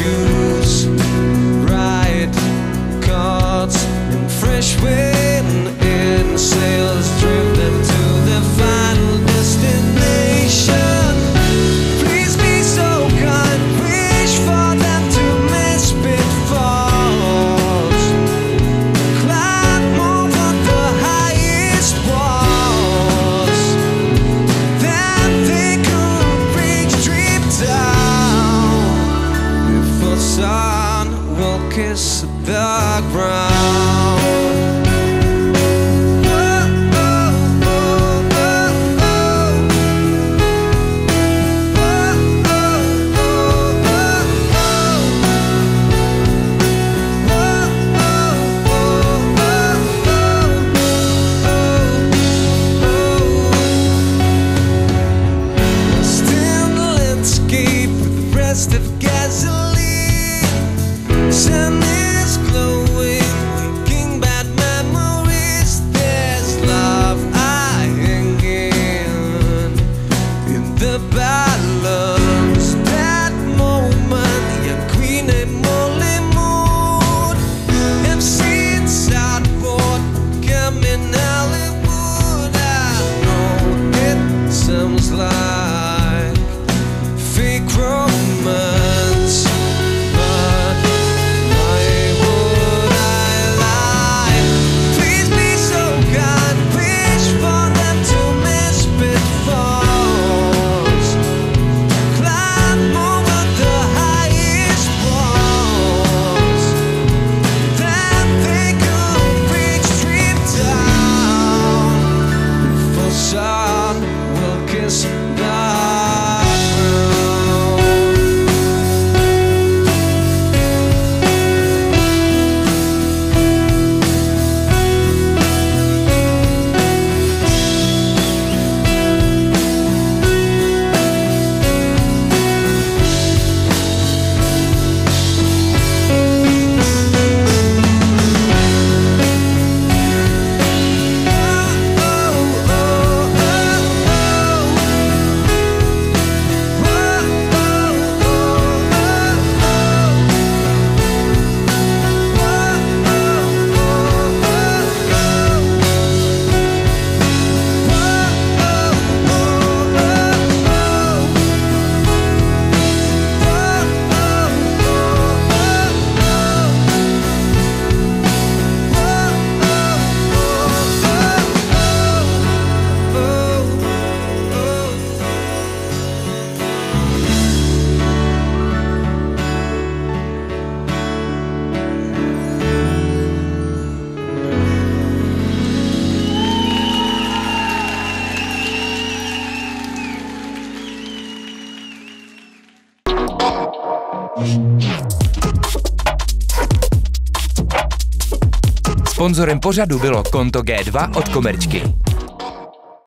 you. kiss the ground rest of Sponzorem pořadu bylo konto G2 od Komerčky.